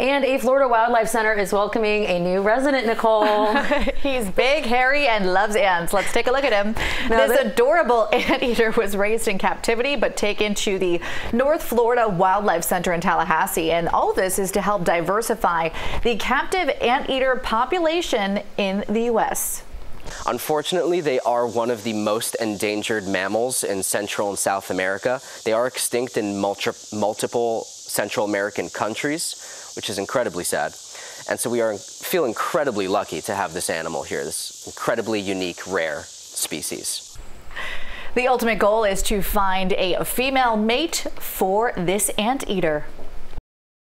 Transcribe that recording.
And a Florida Wildlife Center is welcoming a new resident, Nicole. He's big, hairy, and loves ants. Let's take a look at him. Now this adorable anteater was raised in captivity but taken to the North Florida Wildlife Center in Tallahassee. And all this is to help diversify the captive anteater population in the U.S. Unfortunately, they are one of the most endangered mammals in Central and South America. They are extinct in multiple Central American countries, which is incredibly sad. And so we are feel incredibly lucky to have this animal here, this incredibly unique, rare species. The ultimate goal is to find a female mate for this anteater.